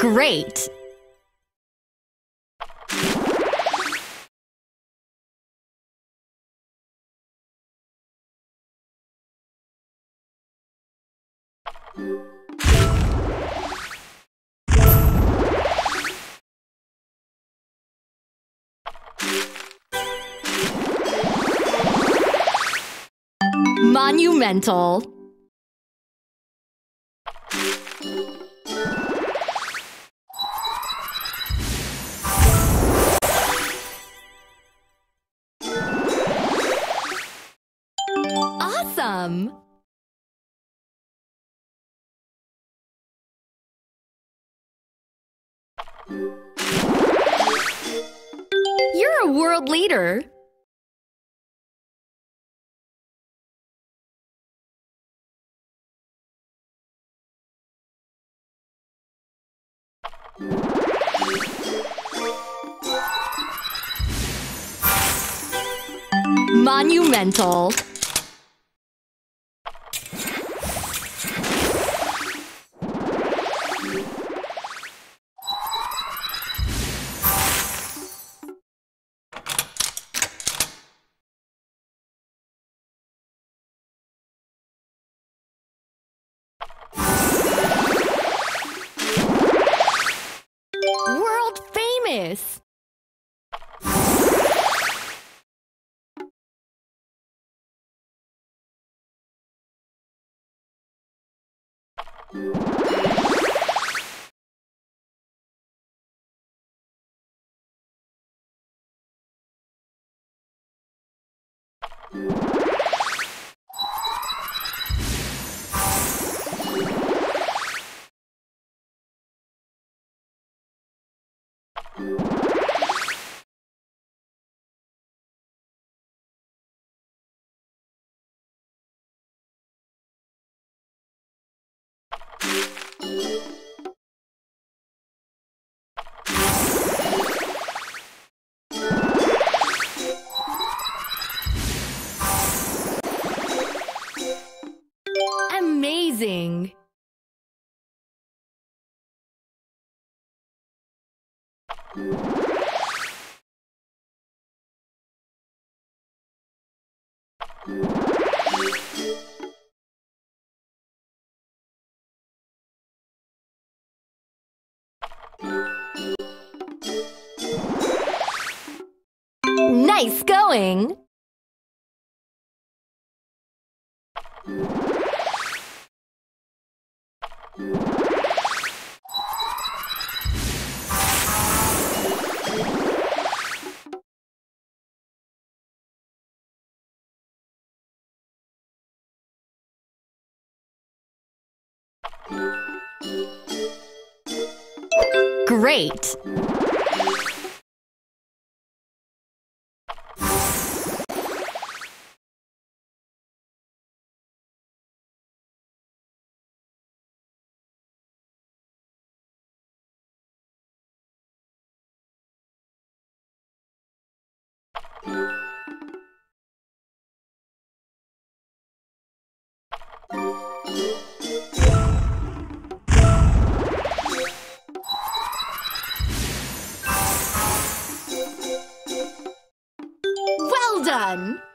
Great! Monumental Awesome! You're a world leader. Monumental. you Amazing. Nice going! Great! Done!